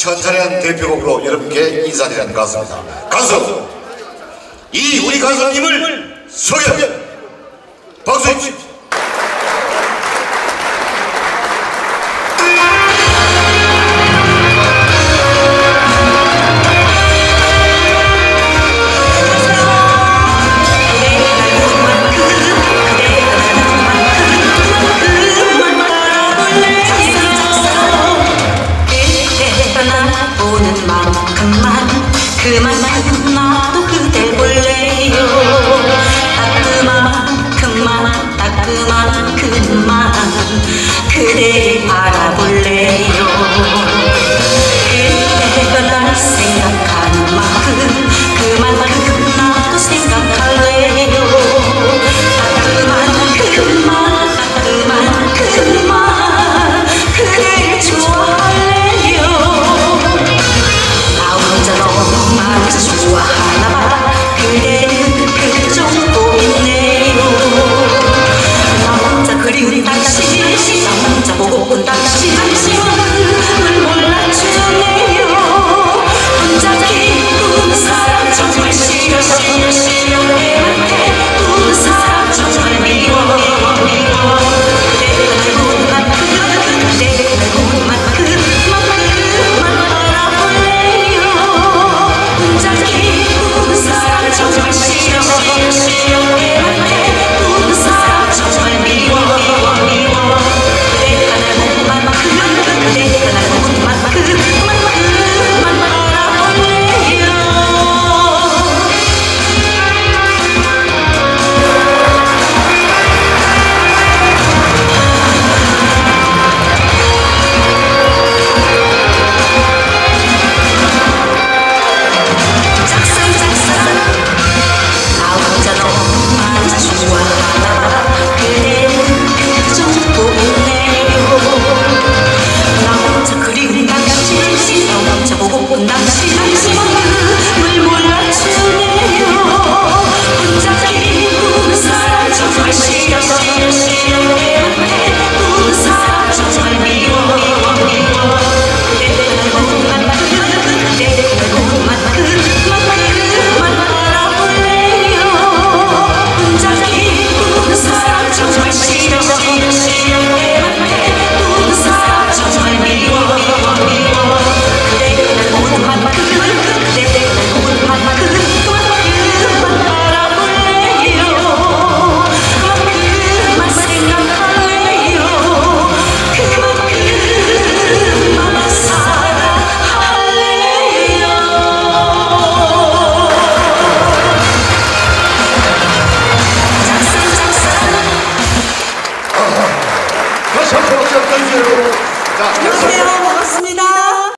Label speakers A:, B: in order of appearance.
A: 천천한 대표곡으로 여러분께 인사드리는 가수입니다. 가수! 이 우리 가수님을 소개 박수!
B: ปูนั้นมันมันคือ
A: มันไม่ 박수 한번 주세요.
B: 안녕하세요.